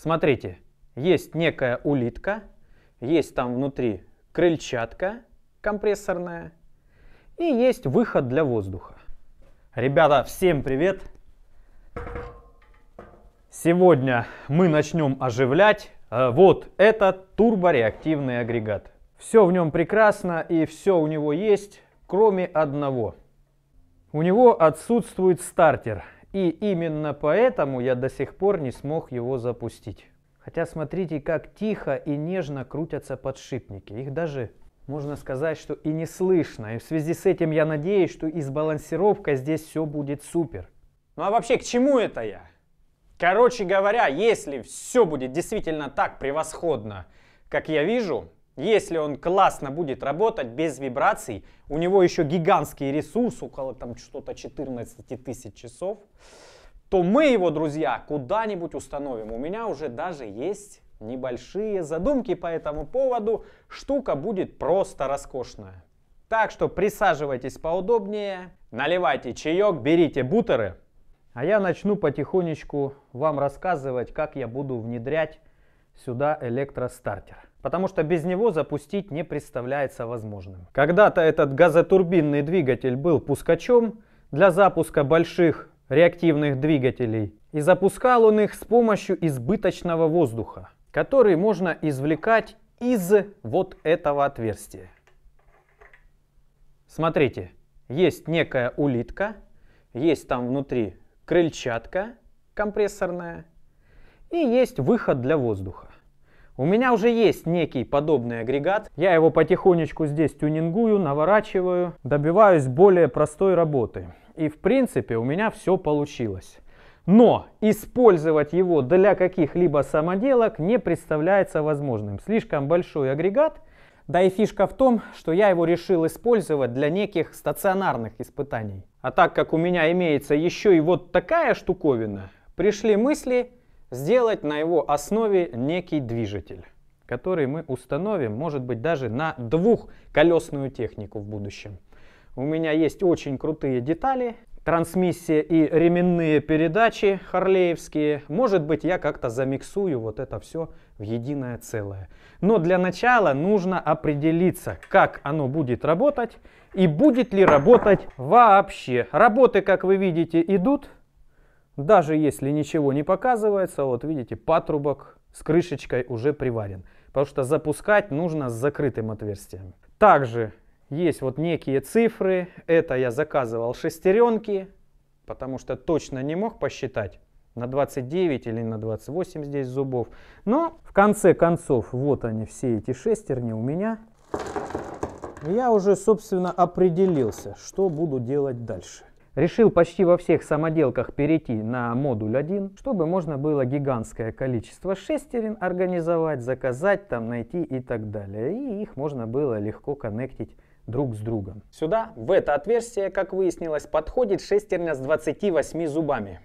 Смотрите, есть некая улитка, есть там внутри крыльчатка компрессорная и есть выход для воздуха. Ребята, всем привет! Сегодня мы начнем оживлять э, вот этот турбореактивный агрегат. Все в нем прекрасно и все у него есть, кроме одного. У него отсутствует стартер. И именно поэтому я до сих пор не смог его запустить. Хотя смотрите, как тихо и нежно крутятся подшипники. Их даже, можно сказать, что и не слышно. И в связи с этим я надеюсь, что и с балансировкой здесь все будет супер. Ну а вообще к чему это я? Короче говоря, если все будет действительно так превосходно, как я вижу, если он классно будет работать без вибраций, у него еще гигантский ресурс, около там что-то 14 тысяч часов, то мы его, друзья, куда-нибудь установим. У меня уже даже есть небольшие задумки по этому поводу. Штука будет просто роскошная. Так что присаживайтесь поудобнее, наливайте чаек, берите бутеры. А я начну потихонечку вам рассказывать, как я буду внедрять сюда электростартер потому что без него запустить не представляется возможным. Когда-то этот газотурбинный двигатель был пускачом для запуска больших реактивных двигателей, и запускал он их с помощью избыточного воздуха, который можно извлекать из вот этого отверстия. Смотрите, есть некая улитка, есть там внутри крыльчатка компрессорная и есть выход для воздуха. У меня уже есть некий подобный агрегат. Я его потихонечку здесь тюнингую, наворачиваю, добиваюсь более простой работы. И в принципе у меня все получилось. Но использовать его для каких-либо самоделок не представляется возможным. Слишком большой агрегат. Да и фишка в том, что я его решил использовать для неких стационарных испытаний. А так как у меня имеется еще и вот такая штуковина, пришли мысли сделать на его основе некий движитель, который мы установим, может быть, даже на двухколесную технику в будущем. У меня есть очень крутые детали, трансмиссия и ременные передачи харлеевские. Может быть, я как-то замиксую вот это все в единое целое. Но для начала нужно определиться, как оно будет работать и будет ли работать вообще. Работы, как вы видите, идут. Даже если ничего не показывается, вот видите, патрубок с крышечкой уже приварен. Потому что запускать нужно с закрытым отверстием. Также есть вот некие цифры. Это я заказывал шестеренки, потому что точно не мог посчитать на 29 или на 28 здесь зубов. Но в конце концов, вот они все эти шестерни у меня. Я уже, собственно, определился, что буду делать дальше. Решил почти во всех самоделках перейти на модуль 1, чтобы можно было гигантское количество шестерен организовать, заказать, там найти и так далее. И их можно было легко коннектить друг с другом. Сюда, в это отверстие, как выяснилось, подходит шестерня с 28 зубами.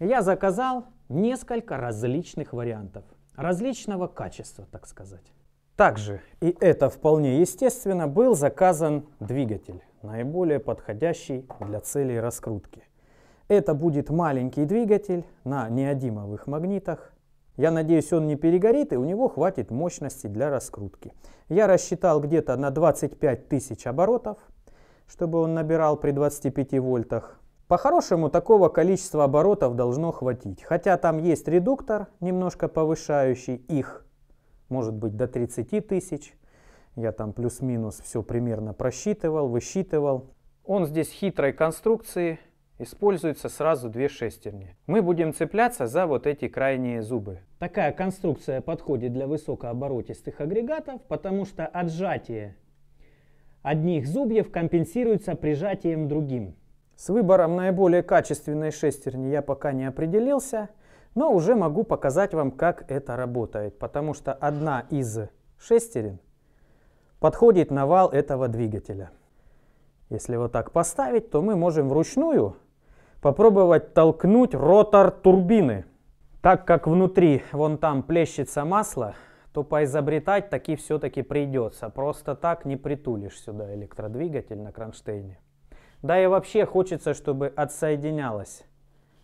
Я заказал несколько различных вариантов, различного качества, так сказать. Также, и это вполне естественно, был заказан двигатель наиболее подходящий для целей раскрутки. Это будет маленький двигатель на неодимовых магнитах. Я надеюсь, он не перегорит и у него хватит мощности для раскрутки. Я рассчитал где-то на 25 тысяч оборотов, чтобы он набирал при 25 вольтах. По-хорошему такого количества оборотов должно хватить. Хотя там есть редуктор, немножко повышающий их, может быть до 30 тысяч. Я там плюс-минус все примерно просчитывал, высчитывал. Он здесь хитрой конструкции, используется сразу две шестерни. Мы будем цепляться за вот эти крайние зубы. Такая конструкция подходит для высокооборотистых агрегатов, потому что отжатие одних зубьев компенсируется прижатием другим. С выбором наиболее качественной шестерни я пока не определился, но уже могу показать вам, как это работает, потому что одна из шестерен подходит на вал этого двигателя. Если вот так поставить, то мы можем вручную попробовать толкнуть ротор турбины. Так как внутри вон там плещется масло, то поизобретать таки все-таки придется. Просто так не притулишь сюда электродвигатель на кронштейне. Да и вообще хочется, чтобы отсоединялась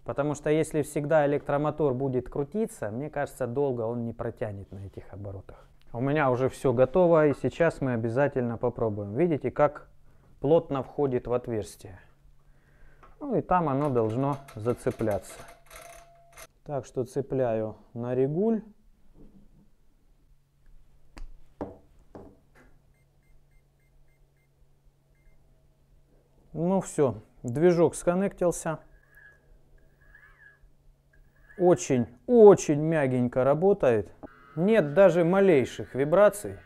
Потому что если всегда электромотор будет крутиться, мне кажется, долго он не протянет на этих оборотах. У меня уже все готово, и сейчас мы обязательно попробуем. Видите, как плотно входит в отверстие. Ну и там оно должно зацепляться. Так что цепляю на регуль. Ну все, движок сконнектился. Очень, очень мягенько работает. Нет даже малейших вибраций.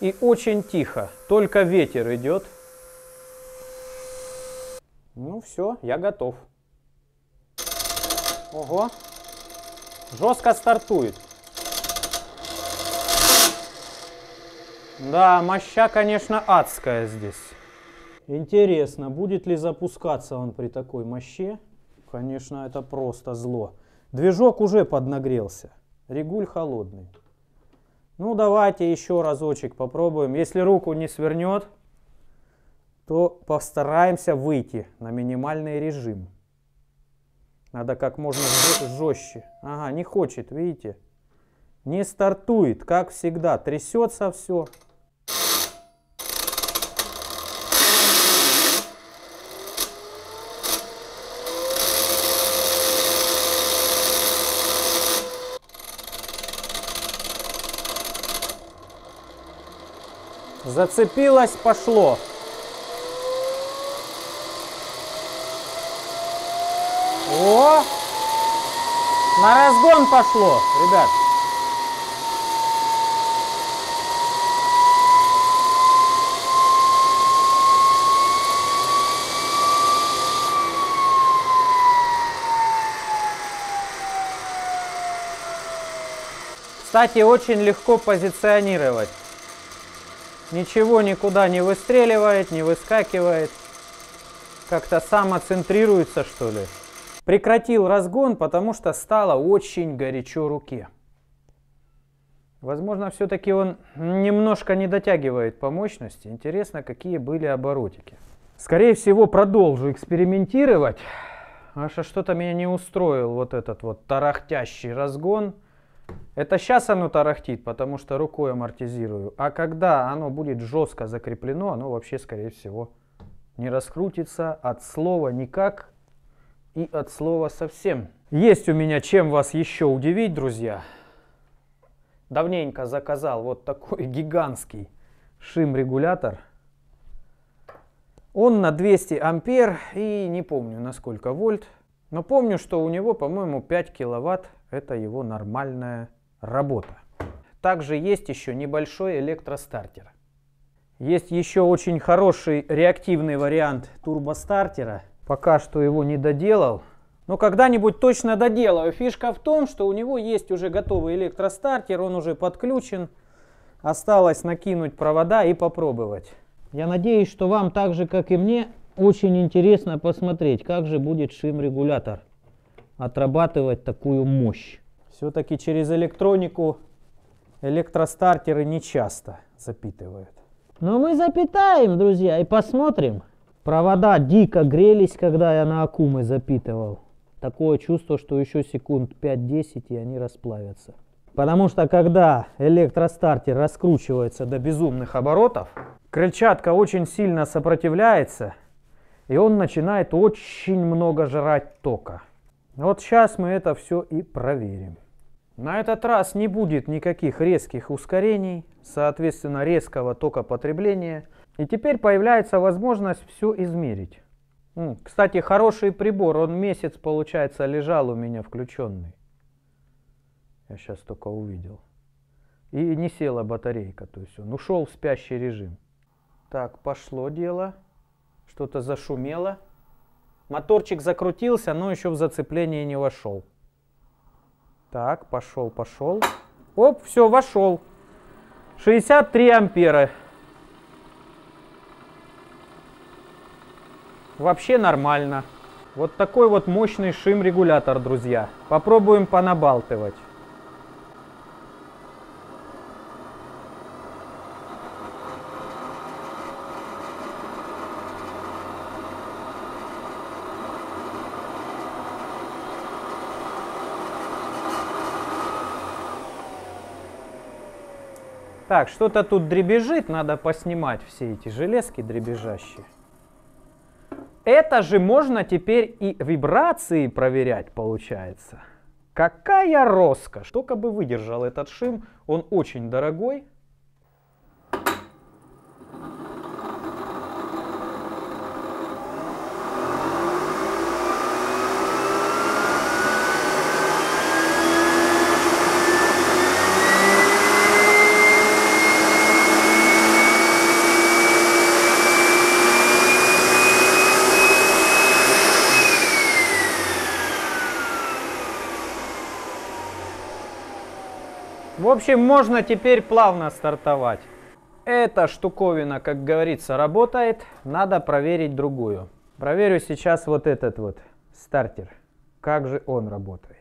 И очень тихо, только ветер идет. Ну все, я готов. Ого, жестко стартует. Да, моща, конечно, адская здесь. Интересно, будет ли запускаться он при такой мощи? Конечно, это просто зло. Движок уже поднагрелся. Регуль холодный. Ну, давайте еще разочек попробуем. Если руку не свернет, то постараемся выйти на минимальный режим. Надо как можно жестче. Ага, не хочет, видите? Не стартует, как всегда. Трясется все. Зацепилось, пошло. О! На разгон пошло, ребят. Кстати, очень легко позиционировать. Ничего никуда не выстреливает, не выскакивает. Как-то самоцентрируется, что ли. Прекратил разгон, потому что стало очень горячо руке. Возможно, все-таки он немножко не дотягивает по мощности. Интересно, какие были оборотики. Скорее всего, продолжу экспериментировать. Аж что-то меня не устроил вот этот вот тарахтящий разгон. Это сейчас оно тарахтит, потому что рукой амортизирую. А когда оно будет жестко закреплено, оно вообще, скорее всего, не раскрутится от слова никак и от слова совсем. Есть у меня чем вас еще удивить, друзья. Давненько заказал вот такой гигантский шим-регулятор. Он на 200 ампер и не помню на сколько вольт. Но помню, что у него, по-моему, 5 киловатт это его нормальная работа. Также есть еще небольшой электростартер. Есть еще очень хороший реактивный вариант турбостартера. Пока что его не доделал. Но когда-нибудь точно доделаю. Фишка в том, что у него есть уже готовый электростартер, он уже подключен. Осталось накинуть провода и попробовать. Я надеюсь, что вам так же, как и мне, очень интересно посмотреть, как же будет шим-регулятор отрабатывать такую мощь. Все-таки через электронику электростартеры не часто запитывают. Но мы запитаем, друзья, и посмотрим. Провода дико грелись, когда я на Акумы запитывал. Такое чувство, что еще секунд 5-10 и они расплавятся. Потому что когда электростартер раскручивается до безумных оборотов, крыльчатка очень сильно сопротивляется, и он начинает очень много жрать тока. Вот сейчас мы это все и проверим. На этот раз не будет никаких резких ускорений, соответственно резкого тока потребления. И теперь появляется возможность все измерить. Кстати, хороший прибор, он месяц, получается, лежал у меня включенный. Я сейчас только увидел. И не села батарейка, то есть он ушел в спящий режим. Так, пошло дело. Что-то зашумело. Моторчик закрутился, но еще в зацепление не вошел. Так, пошел, пошел. Оп, все, вошел. 63 ампера. Вообще нормально. Вот такой вот мощный шим-регулятор, друзья. Попробуем понабалтывать. Так, что-то тут дребезжит, надо поснимать все эти железки дребезжащие. Это же можно теперь и вибрации проверять, получается. Какая роскошь! Только бы выдержал этот шим, он очень дорогой. Общем, можно теперь плавно стартовать. Эта штуковина, как говорится, работает. Надо проверить другую. Проверю сейчас вот этот вот стартер. Как же он работает.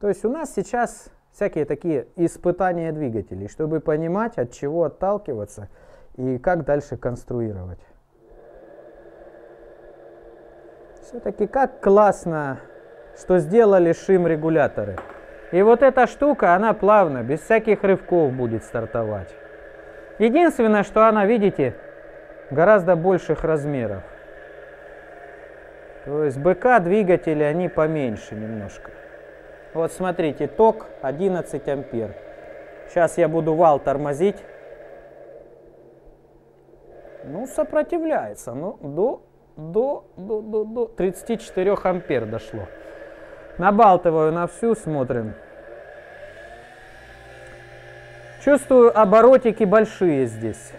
То есть у нас сейчас всякие такие испытания двигателей, чтобы понимать, от чего отталкиваться и как дальше конструировать. Все-таки как классно, что сделали шим-регуляторы. И вот эта штука, она плавно, без всяких рывков будет стартовать. Единственное, что она, видите, гораздо больших размеров. То есть БК двигатели, они поменьше немножко. Вот смотрите, ток 11 ампер. Сейчас я буду вал тормозить. Ну, сопротивляется. Ну, до, до, до, до, до 34 ампер дошло. Набалтываю на всю, смотрим. Чувствую, оборотики большие здесь.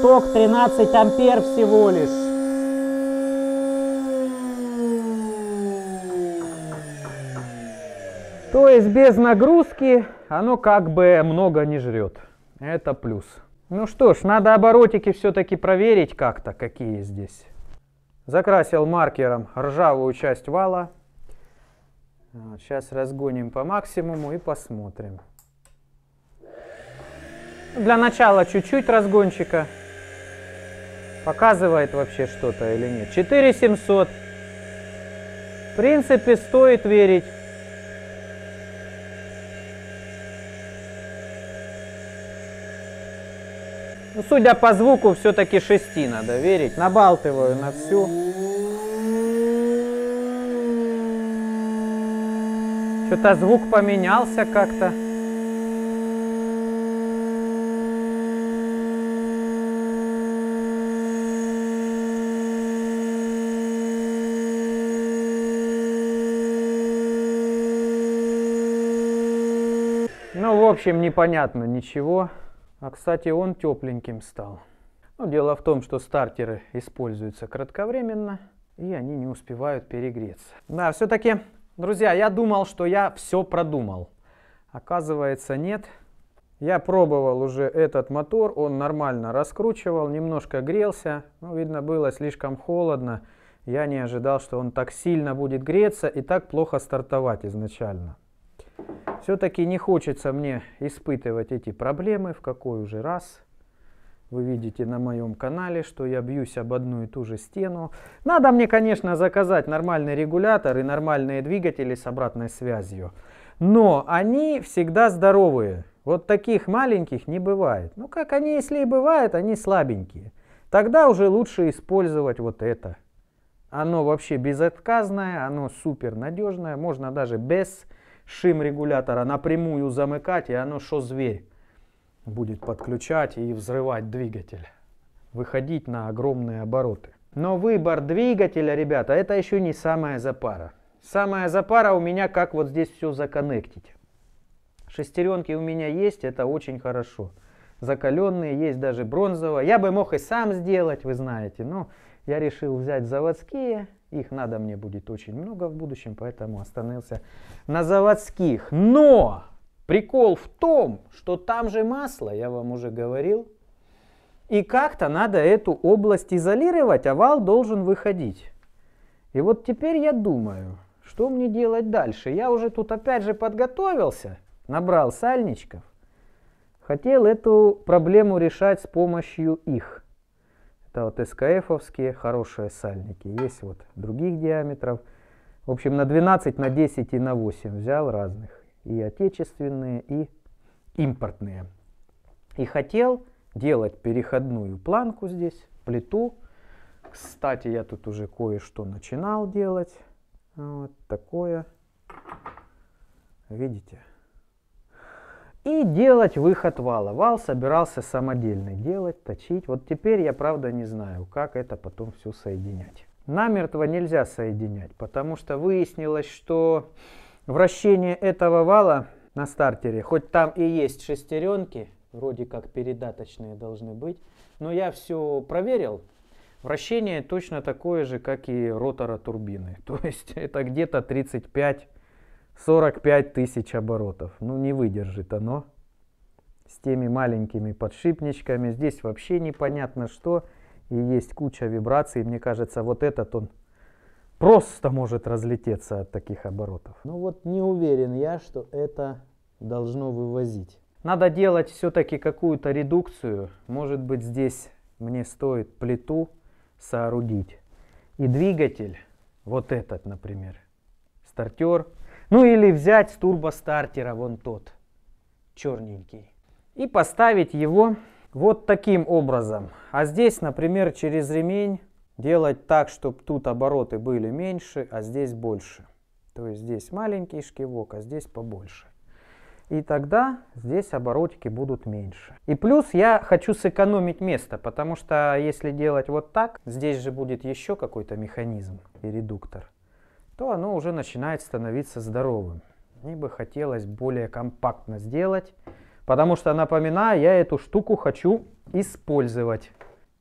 Ток 13 ампер всего лишь. То есть без нагрузки оно как бы много не жрет. Это плюс. Ну что ж, надо оборотики все-таки проверить как-то, какие здесь. Закрасил маркером ржавую часть вала. Вот, сейчас разгоним по максимуму и посмотрим. Для начала чуть-чуть разгончика. Показывает вообще что-то или нет. 4700. В принципе, стоит верить. Ну, судя по звуку, все-таки шести надо верить. Набалтываю на всю. Что-то звук поменялся как-то. Ну, в общем, непонятно ничего. А, кстати, он тепленьким стал. Но ну, дело в том, что стартеры используются кратковременно, и они не успевают перегреться. Да, все-таки, друзья, я думал, что я все продумал. Оказывается, нет. Я пробовал уже этот мотор, он нормально раскручивал, немножко грелся. Ну, видно, было слишком холодно. Я не ожидал, что он так сильно будет греться и так плохо стартовать изначально. Все-таки не хочется мне испытывать эти проблемы в какой уже раз. Вы видите на моем канале, что я бьюсь об одну и ту же стену. Надо мне, конечно, заказать нормальный регулятор и нормальные двигатели с обратной связью. Но они всегда здоровые. Вот таких маленьких не бывает. Ну как они, если и бывают, они слабенькие. Тогда уже лучше использовать вот это. Оно вообще безотказное, оно супер надежное. Можно даже без шим регулятора напрямую замыкать, и оно что зверь будет подключать и взрывать двигатель. Выходить на огромные обороты. Но выбор двигателя, ребята, это еще не самая запара. Самая запара у меня, как вот здесь все законнектить. Шестеренки у меня есть, это очень хорошо. Закаленные, есть даже бронзовые. Я бы мог и сам сделать, вы знаете, но я решил взять заводские их надо мне будет очень много в будущем, поэтому остановился на заводских. Но прикол в том, что там же масло, я вам уже говорил. И как-то надо эту область изолировать, а вал должен выходить. И вот теперь я думаю, что мне делать дальше. Я уже тут опять же подготовился, набрал сальничков. Хотел эту проблему решать с помощью их. Это вот СКФовские хорошие сальники. Есть вот других диаметров. В общем, на 12, на 10 и на 8 взял разных. И отечественные, и импортные. И хотел делать переходную планку здесь, плиту. Кстати, я тут уже кое-что начинал делать. Вот такое. Видите? И делать выход вала. Вал собирался самодельный делать, точить. Вот теперь я правда не знаю, как это потом все соединять. Намертво нельзя соединять, потому что выяснилось, что вращение этого вала на стартере, хоть там и есть шестеренки, вроде как передаточные должны быть, но я все проверил, вращение точно такое же, как и ротора турбины. То есть это где-то 35 45 тысяч оборотов. Ну, не выдержит оно с теми маленькими подшипничками. Здесь вообще непонятно что. И есть куча вибраций. Мне кажется, вот этот он просто может разлететься от таких оборотов. Ну вот не уверен я, что это должно вывозить. Надо делать все-таки какую-то редукцию. Может быть здесь мне стоит плиту соорудить. И двигатель, вот этот, например, стартер ну или взять с турбостартера вон тот, черненький, и поставить его вот таким образом. А здесь, например, через ремень делать так, чтобы тут обороты были меньше, а здесь больше. То есть здесь маленький шкивок, а здесь побольше. И тогда здесь оборотики будут меньше. И плюс я хочу сэкономить место, потому что если делать вот так, здесь же будет еще какой-то механизм и редуктор то оно уже начинает становиться здоровым. Мне бы хотелось более компактно сделать, потому что, напоминаю, я эту штуку хочу использовать.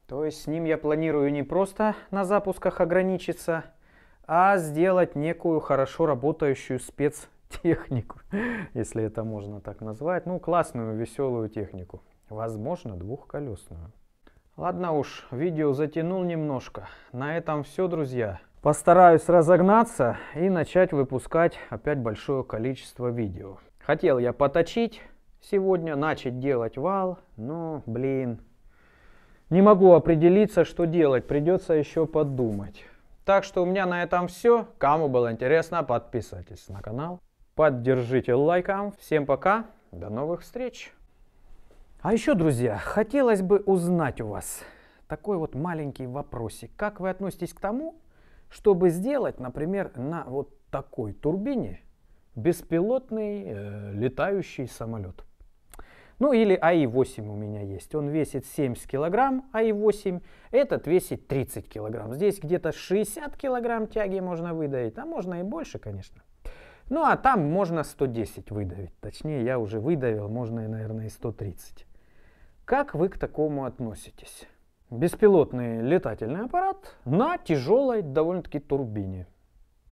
То есть с ним я планирую не просто на запусках ограничиться, а сделать некую хорошо работающую спецтехнику, если это можно так назвать. Ну, классную, веселую технику. Возможно, двухколесную. Ладно уж, видео затянул немножко. На этом все, друзья. Постараюсь разогнаться и начать выпускать опять большое количество видео. Хотел я поточить сегодня, начать делать вал, но, блин, не могу определиться, что делать, придется еще подумать. Так что у меня на этом все. Кому было интересно, подписывайтесь на канал, поддержите лайком. Всем пока, до новых встреч. А еще, друзья, хотелось бы узнать у вас такой вот маленький вопросик. Как вы относитесь к тому, чтобы сделать, например, на вот такой турбине беспилотный э, летающий самолет. Ну или АИ-8 у меня есть. Он весит 70 килограмм, АИ-8. Этот весит 30 килограмм. Здесь где-то 60 килограмм тяги можно выдавить, а можно и больше, конечно. Ну а там можно 110 выдавить. Точнее, я уже выдавил, можно, наверное, и 130. Как вы к такому относитесь? Беспилотный летательный аппарат на тяжелой довольно-таки турбине.